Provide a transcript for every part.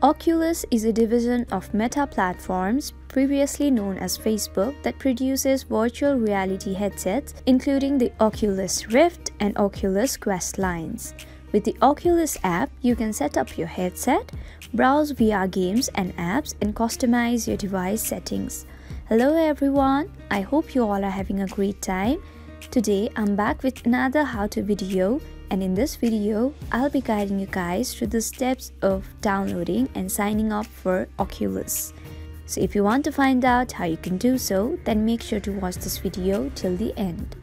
Oculus is a division of Meta Platforms, previously known as Facebook, that produces virtual reality headsets, including the Oculus Rift and Oculus Quest lines. With the Oculus app, you can set up your headset, browse VR games and apps, and customize your device settings. Hello everyone, I hope you all are having a great time. Today, I'm back with another how-to video and in this video, I'll be guiding you guys through the steps of downloading and signing up for Oculus. So if you want to find out how you can do so, then make sure to watch this video till the end.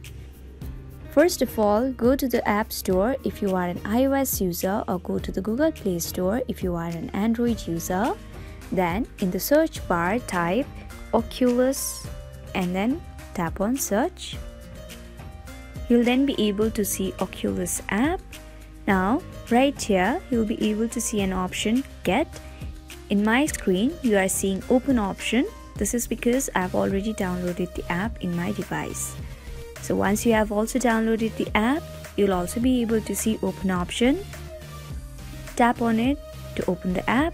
First of all, go to the App Store if you are an iOS user or go to the Google Play Store if you are an Android user. Then in the search bar type Oculus and then tap on search. You'll then be able to see Oculus app. Now, right here, you'll be able to see an option Get. In my screen, you are seeing Open option. This is because I've already downloaded the app in my device. So once you have also downloaded the app, you'll also be able to see Open option. Tap on it to open the app.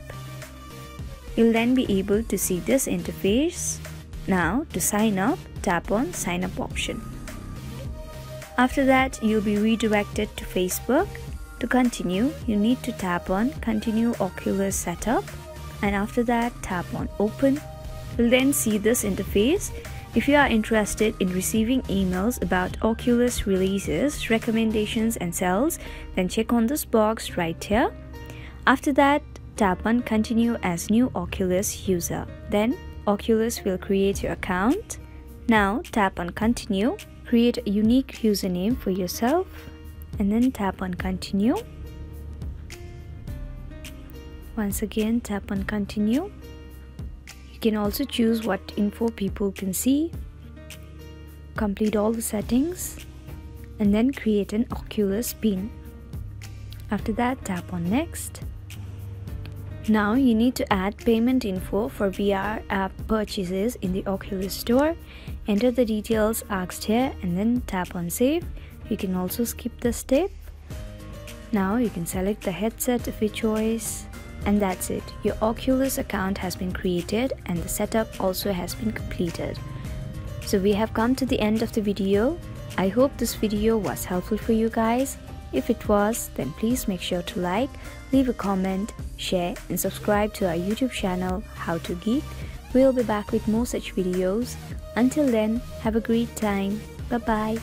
You'll then be able to see this interface. Now, to sign up, tap on Sign Up option. After that, you'll be redirected to Facebook. To continue, you need to tap on Continue Oculus Setup and after that, tap on Open. You'll then see this interface. If you are interested in receiving emails about Oculus releases, recommendations and sales, then check on this box right here. After that, tap on Continue as new Oculus user. Then Oculus will create your account. Now tap on Continue create a unique username for yourself and then tap on continue. Once again tap on continue. You can also choose what info people can see complete all the settings and then create an Oculus pin. After that tap on next. Now you need to add payment info for VR app purchases in the Oculus store. Enter the details asked here and then tap on save. You can also skip the step. Now you can select the headset of your choice and that's it. Your Oculus account has been created and the setup also has been completed. So we have come to the end of the video. I hope this video was helpful for you guys. If it was, then please make sure to like, leave a comment, share and subscribe to our YouTube channel How to Geek. We'll be back with more such videos. Until then, have a great time. Bye bye.